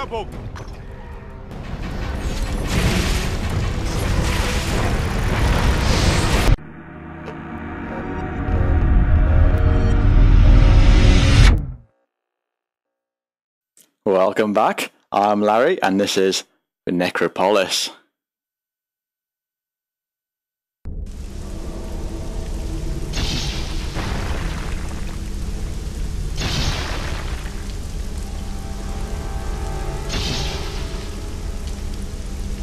Oak. Welcome back. I'm Larry, and this is the Necropolis.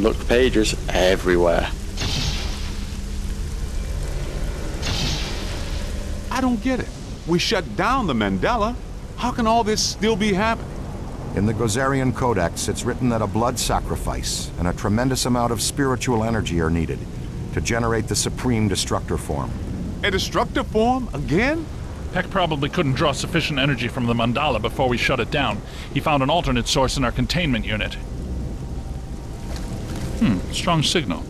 To look pages everywhere. I don't get it. We shut down the mandala. How can all this still be happening? In the Gozerian Codex, it's written that a blood sacrifice and a tremendous amount of spiritual energy are needed to generate the Supreme Destructor form. A destructive form again? Peck probably couldn't draw sufficient energy from the mandala before we shut it down. He found an alternate source in our containment unit. Strong signal.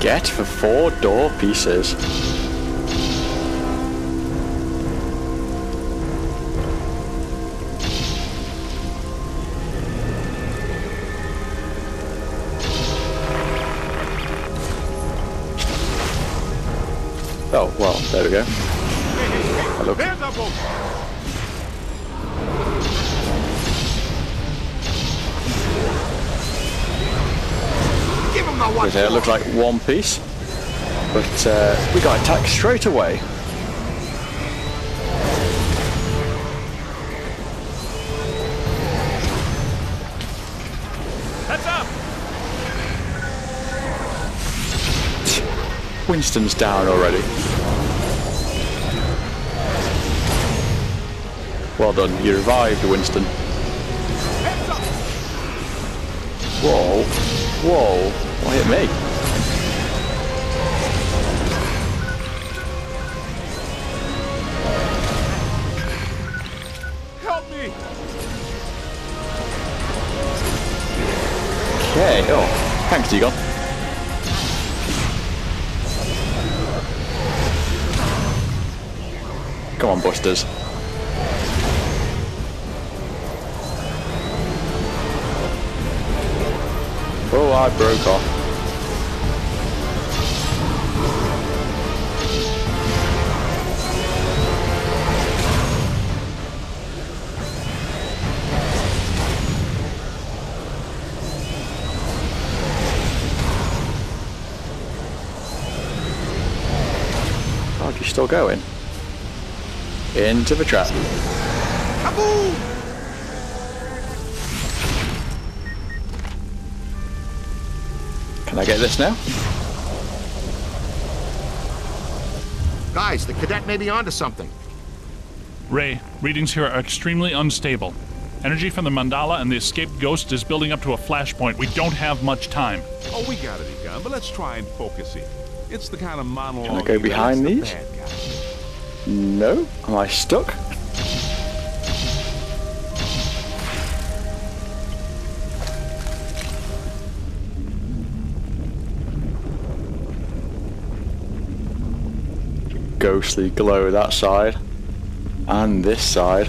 Get for four door pieces. Oh, well, there we go. Hello. Hands up, Oak. Give him the one! Because it looked like one piece. But uh, we got attacked straight away. Heads up! Winston's down already. Well done, you revived Winston. Whoa, whoa, why hit me? Help me! Okay, oh, thanks Egon. Come on, Busters. Oh, I broke off. Still going? Into the trap. Kaboom! Can I get this now? Guys, the cadet may be onto something. Ray, readings here are extremely unstable. Energy from the mandala and the escaped ghost is building up to a flashpoint. We don't have much time. Oh, we got it, Egon, but let's try and focus it. It's the kind of monologue. go behind lets the these? No? Am I stuck? Ghostly glow that side. And this side.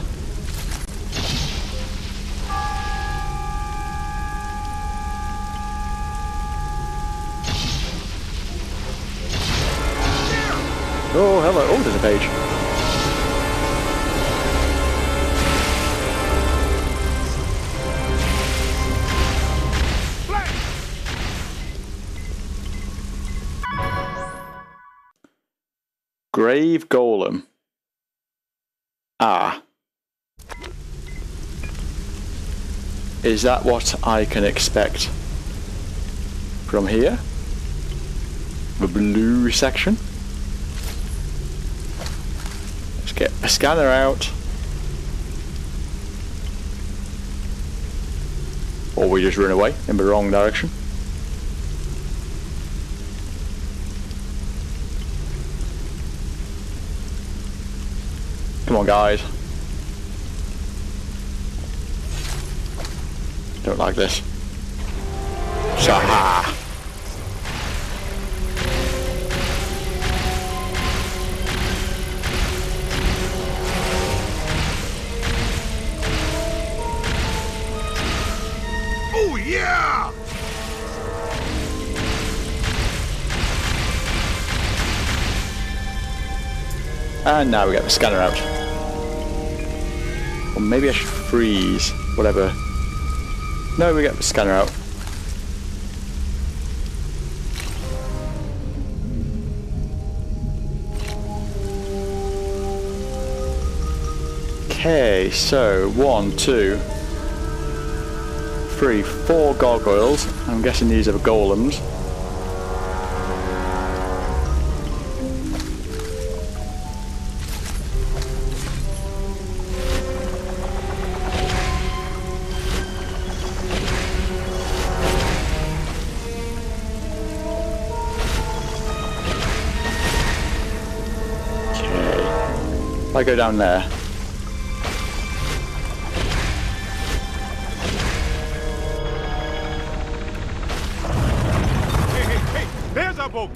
Is that what I can expect from here? The blue section? Let's get a scanner out. Or we just run away in the wrong direction. Come on, guys. Don't like this. Oh, yeah! And now we get the scanner out. Or maybe I should freeze. Whatever. No, we get the scanner out. Okay, so one, two, three, four gargoyles. I'm guessing these are the golems. I go down there. Hey, hey, hey! There's our boat!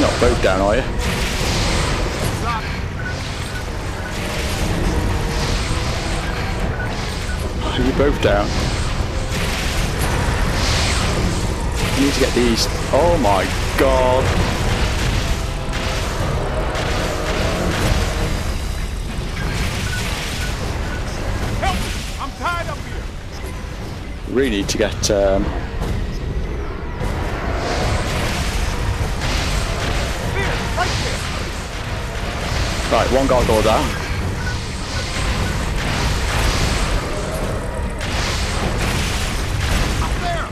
You're not both down, are you? Stop! Are you both down? You need to get these. Oh my god. Help me! I'm tied up here! Really need to get. Um, right, one gargoyle down. Up there!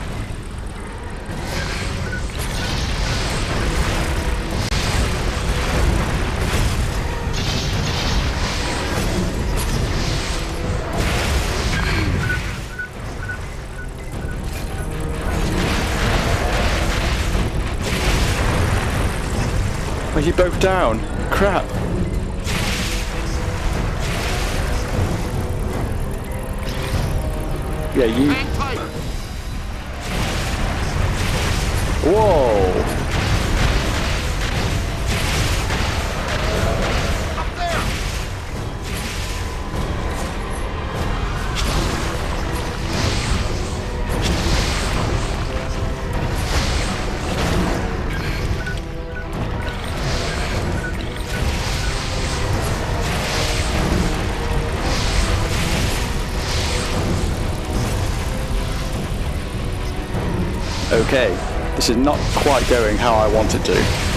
Are you both down? Crap. Yeah, you. Whoa! Okay, this is not quite going how I want it to.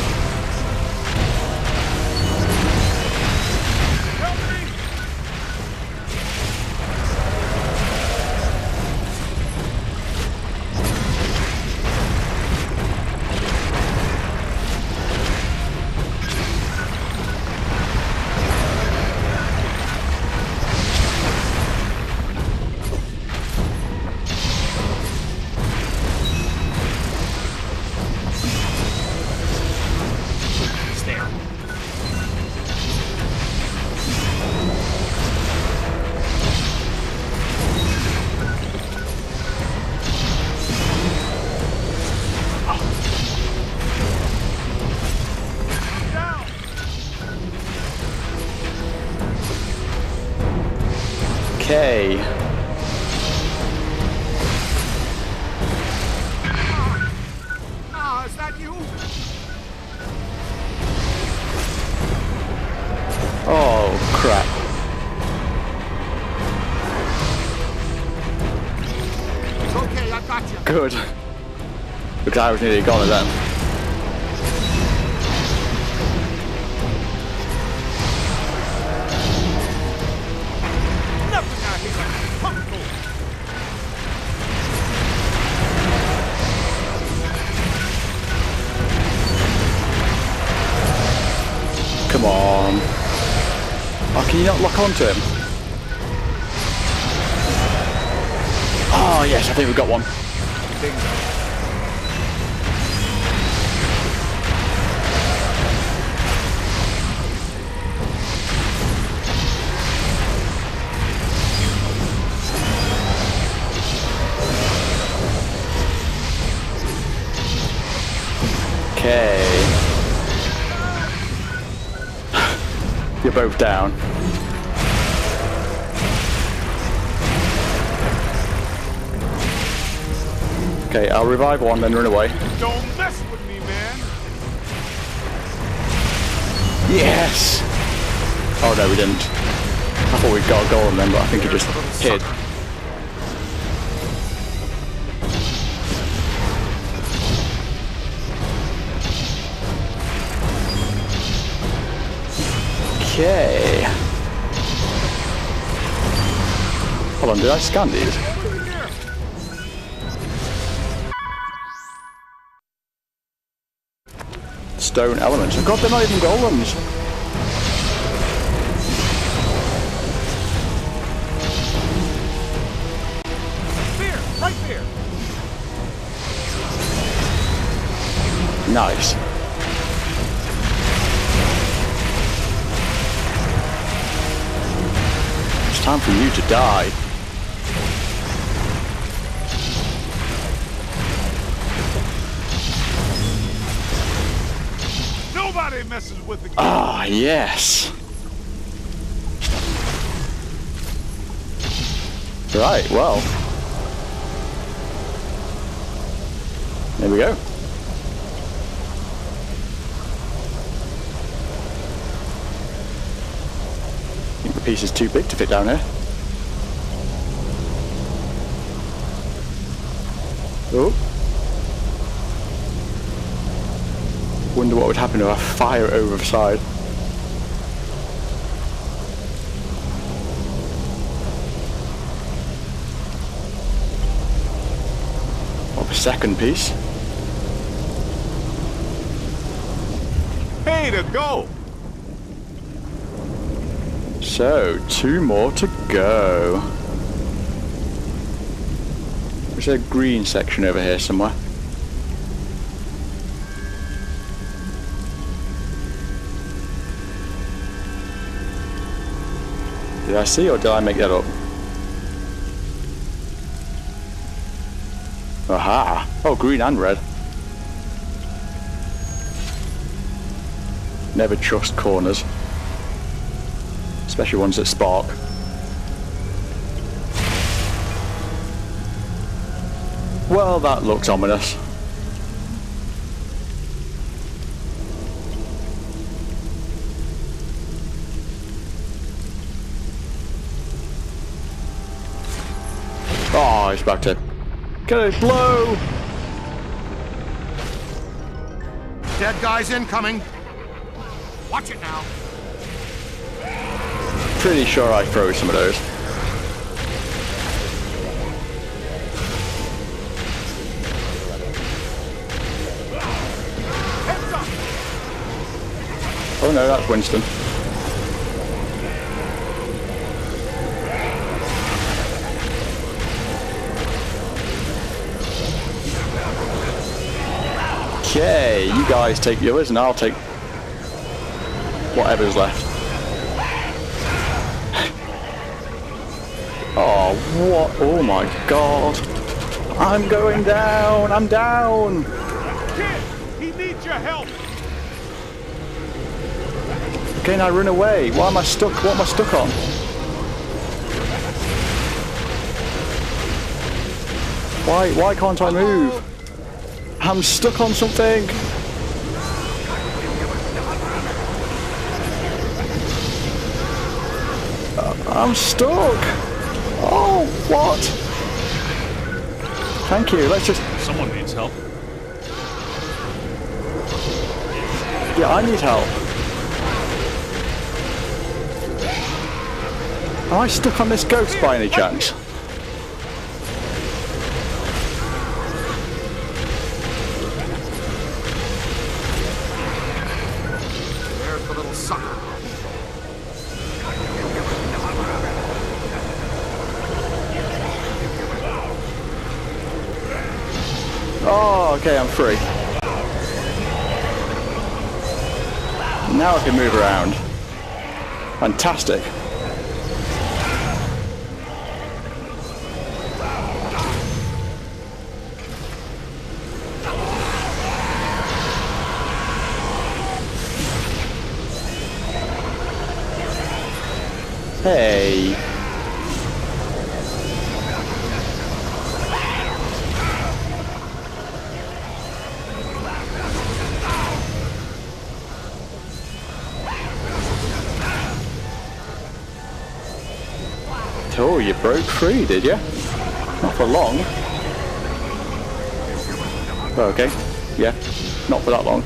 Okay. Ah, is that you? Oh, crap. It's okay, I got you. Good. Because I was nearly gone at then. Onto him? Oh, ah, yes, I think we've got one. Okay. You're both down. Okay, I'll revive one, then run away. Don't mess with me, man. Yes! Oh no, we didn't. I thought we'd got a goal on them, but I think it just hid. Okay. Hold on, did I scan these? Stone elements. God, they're not even golems. There, right there. Nice. It's time for you to die. Messes with the kid. Ah, yes. Right, well. There we go. I think the piece is too big to fit down here. Oh. Wonder what would happen if I fire it over the side. Of a second piece. Hey, to go. So, two more to go. There's a green section over here somewhere. Did I see or did I make that up? Aha! Oh, green and red. Never trust corners. Especially ones that spark. Well, that looks ominous. He's back to... Go, blow! Dead guys incoming. Watch it now. Pretty sure I throw some of those. Oh no, that's Winston. Okay, you guys take yours and I'll take whatever's left. Oh, what? Oh my god. I'm going down. I'm down. Kid, he needs your help. Okay, now run away. Why am I stuck? What am I stuck on? Why, why can't I move? I'm stuck on something. Uh, I'm stuck. Oh, what? Thank you. Let's just. Someone needs help. Yeah, I need help. Am I stuck on this ghost by any chance? Okay, I'm free. Now I can move around. Fantastic. Hey. Did you? Not for long. Oh, okay. Yeah, not for that long.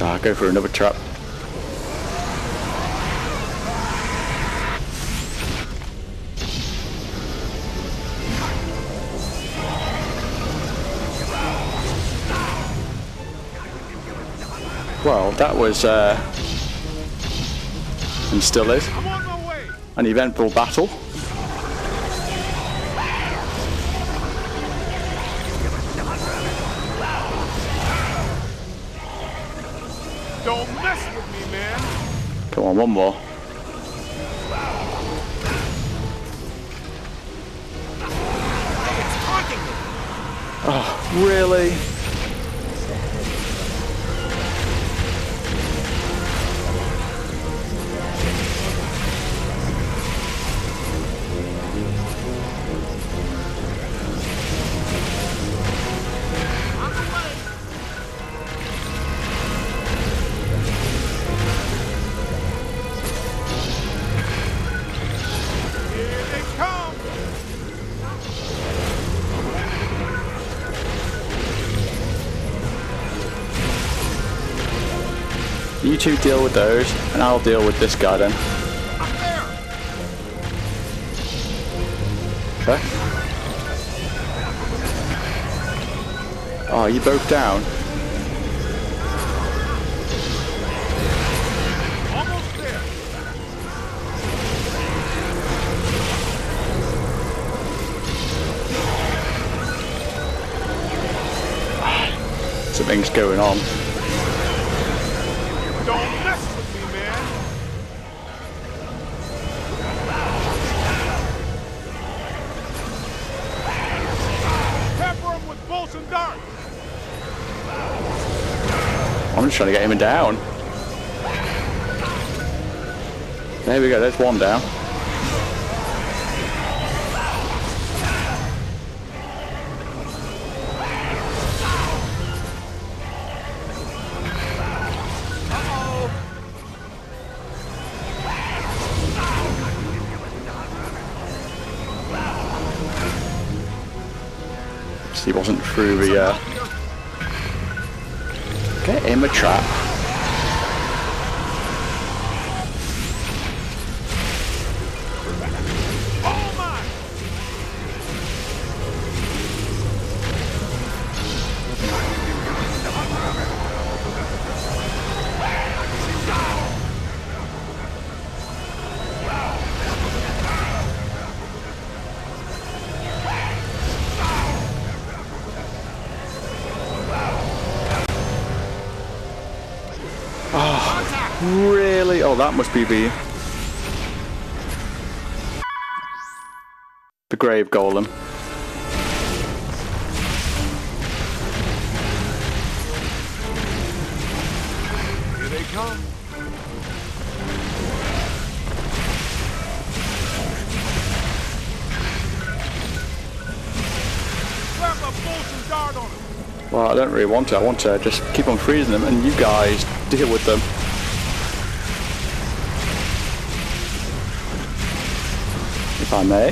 Ah, go for another trap. Well, that was, uh, and still is, I'm on my way. an eventful battle. Don't mess with me, man. Come on, one more. Oh, really? Two deal with those, and I'll deal with this guy then. Okay? Oh, you both down? Something's going on. Trying to get him down. There we go, there's one down. He wasn't through the, uh, a trap. Oh, that must be the... The grave golem. Here they come. Slap a bolt and dart on him. Well, I don't really want to. I want to just keep on freezing them and you guys deal with them. I may.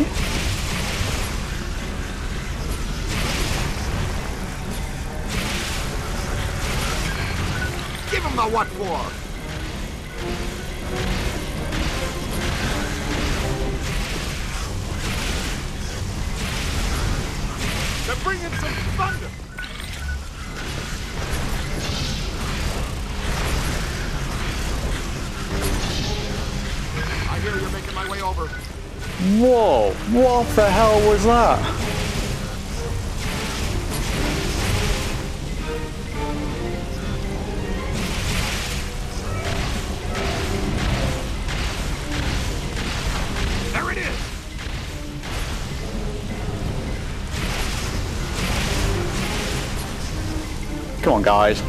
Give him the what for? They're bringing some thunder. I hear you're making my way over. Whoa, what the hell was that? There it is. Come on, guys.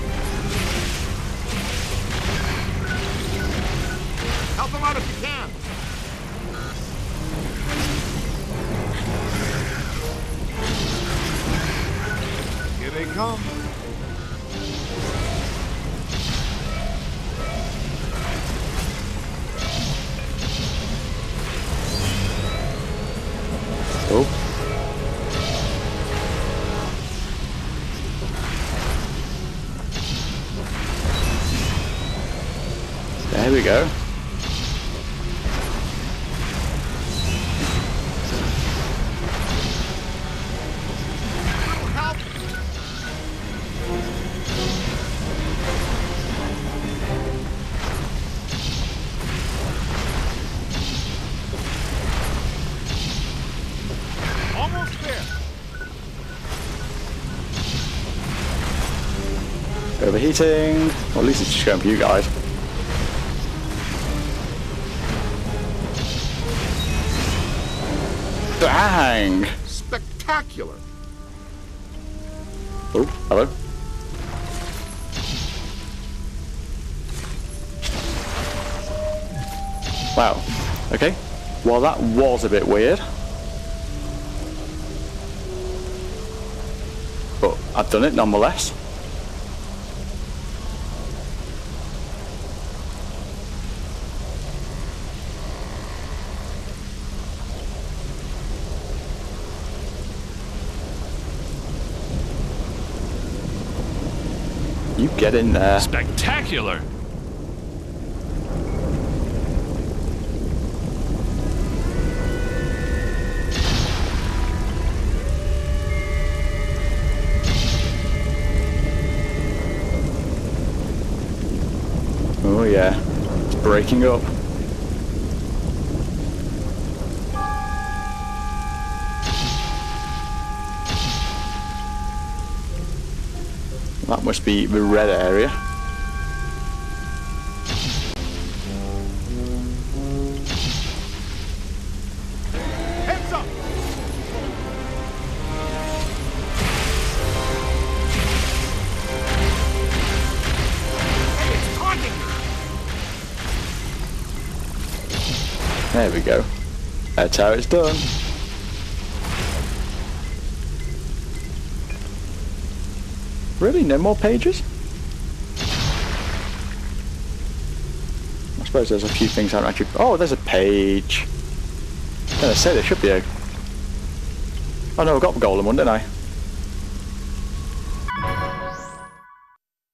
Overheating. Well, at least it's just going for you guys. Dang! Spectacular. Oh, hello. Wow. Okay. Well, that was a bit weird. But I've done it nonetheless. You get in there. Spectacular! Oh yeah. It's breaking up. That must be the red area. Heads up. It's taunting. There we go. That's how it's done. Really? No more pages? I suppose there's a few things I haven't actually... Oh, there's a page. Then I said there should be a... Oh no, I got the golden one, didn't I?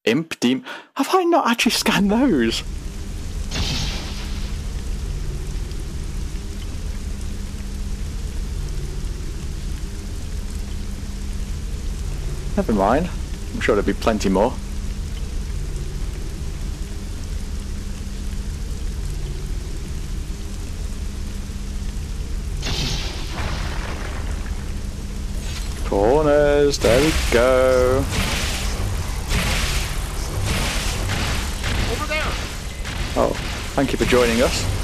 Imp Demon... Have I not actually scanned those? Never mind. I'm sure there'll be plenty more. Corners, there we go. Over there. Oh, thank you for joining us.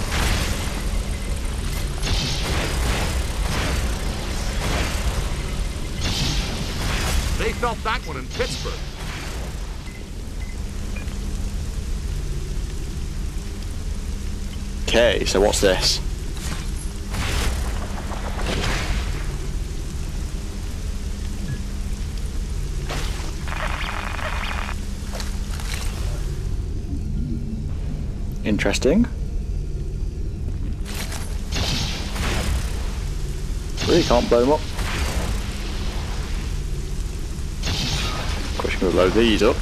Felt that one in Pittsburgh. Okay, so what's this? Interesting. Really can't blow them up. Course you can blow these up.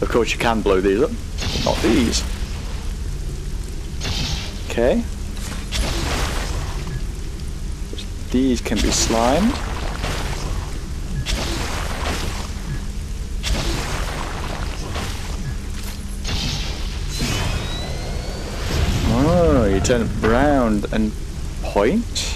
Of course you can blow these up, not these. Okay. These can be slimed. Oh, you turn it round and point.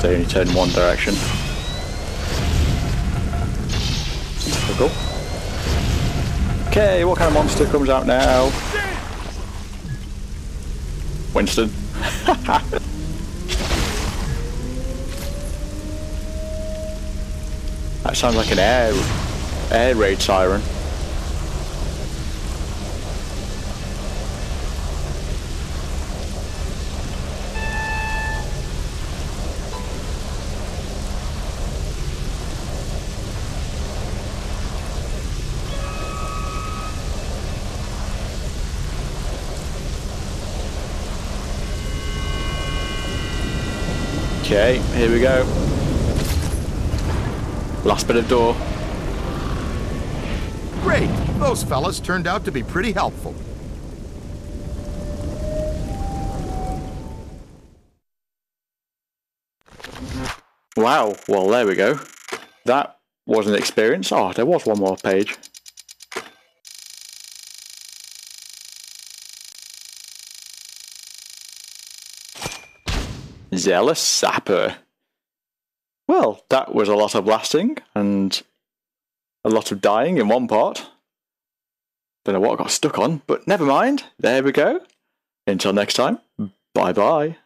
They only turn one direction. Typical. Okay, what kind of monster comes out now? Winston. that sounds like an air air raid siren. Okay, here we go. Last bit of door. Great! Those fellas turned out to be pretty helpful. Wow, well there we go. That was an experience. Oh, there was one more page. Zealous Sapper. Well, that was a lot of blasting and a lot of dying in one part. Don't know what I got stuck on, but never mind. There we go. Until next time, bye bye.